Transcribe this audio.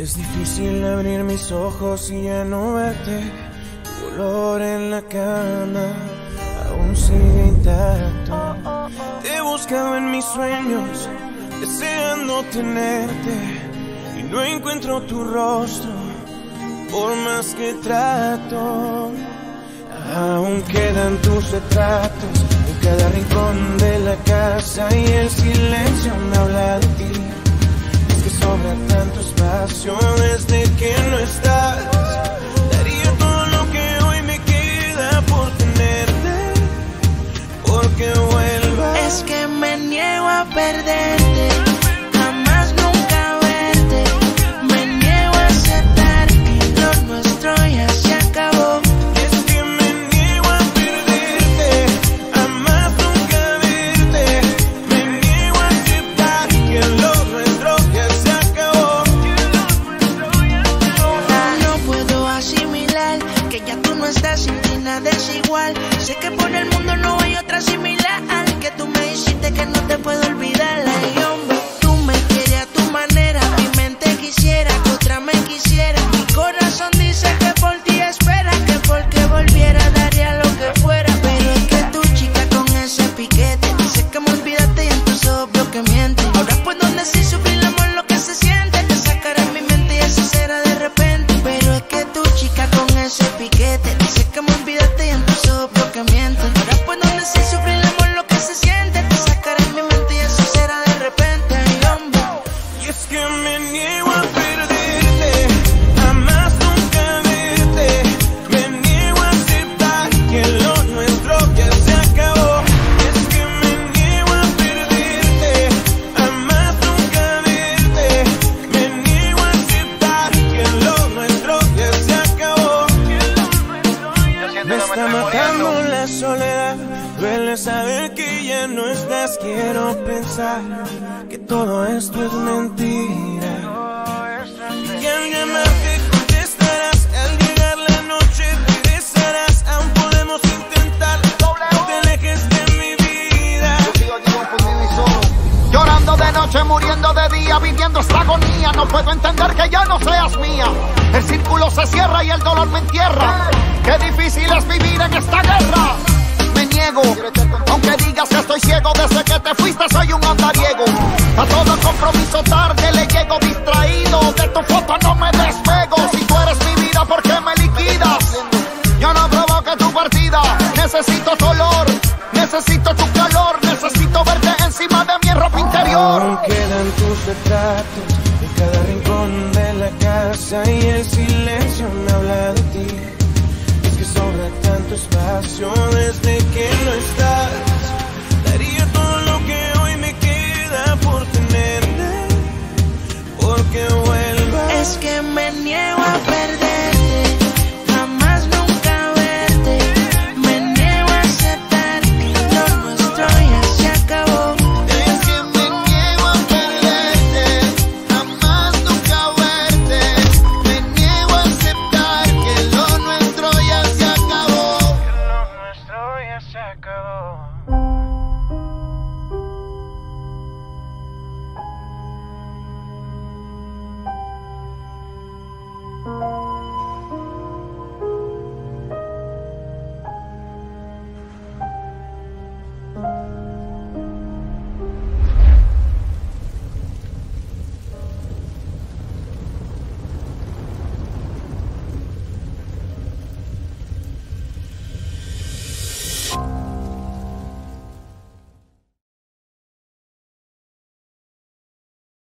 Es difícil abrir mis ojos y ya no verte. Tu olor en la cama aún sigue intacto. Te he buscado en mis sueños, deseando tenerte. Y no encuentro tu rostro, por más que trato. Aún quedan tus retratos en cada rincón de la casa y el silencio me habla de ti. Es que sobra tanto espacio desde que no estás. Daría todo lo que hoy me queda por tenerte, porque vuelvas. Es que me niego a perderte, matando la soledad. Duele saber que ya no estás. Quiero pensar que todo esto es mentira. Y al llamarte contestarás. Al llegar la noche regresarás. Aún podemos intentar. No te alejes de mi vida. Llorando de noche, muriendo de día, viviendo esta agonía. No puedo entender que ya no seas mía. El círculo se cierra y el dolor me entierra. Qué difícil es vivir en esta guerra. Me niego, aunque digas que estoy ciego. Desde que te fuiste soy un andariego. A todo compromiso tarde le llego distraído. De tu foto no me despego. Si tú eres mi vida, ¿por qué me liquidas? Yo no provoqué tu partida. Necesito tu olor, necesito tu calor, necesito verte encima de mi ropa interior. Aún quedan tus retratos en cada rincón de la casa y el silencio me habla de ti. Es que sobra tanto espacio desde que no estás.